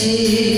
ti.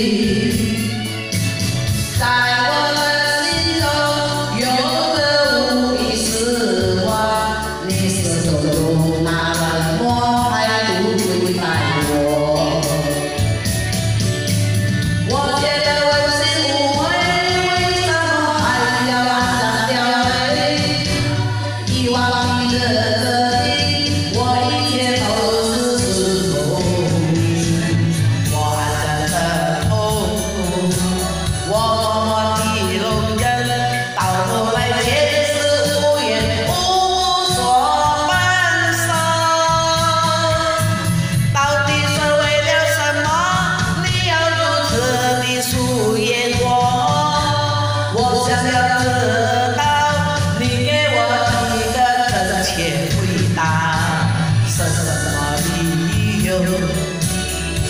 सी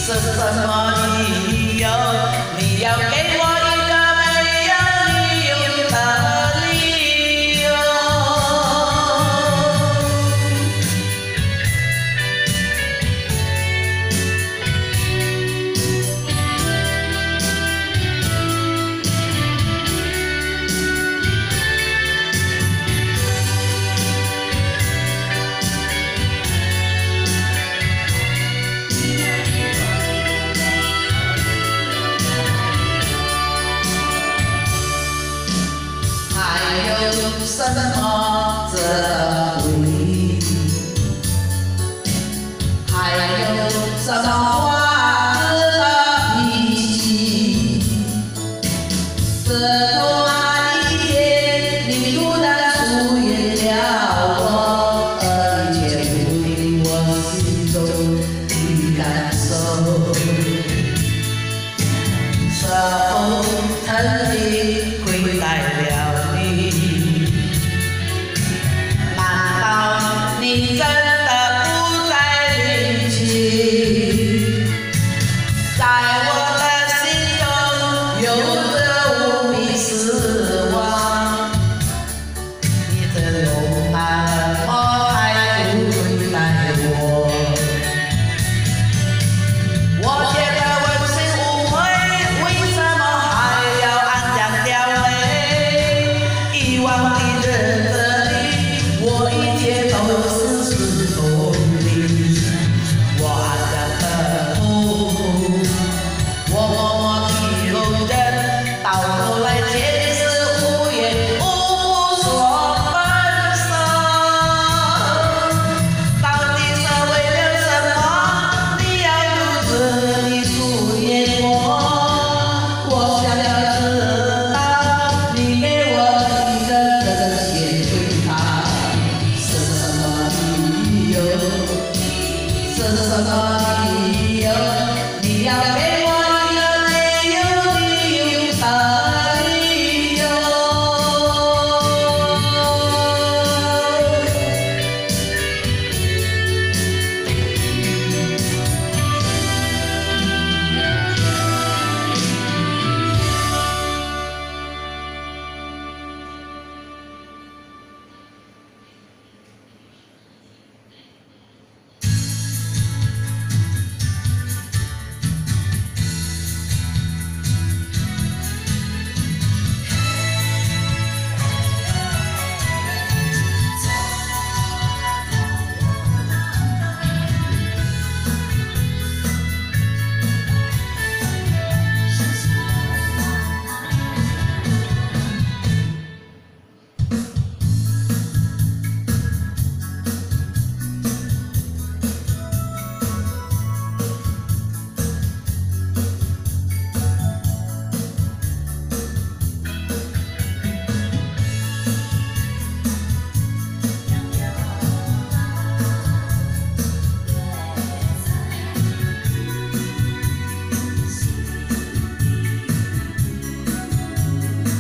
सारी 还有什么？我的无比思念。la la la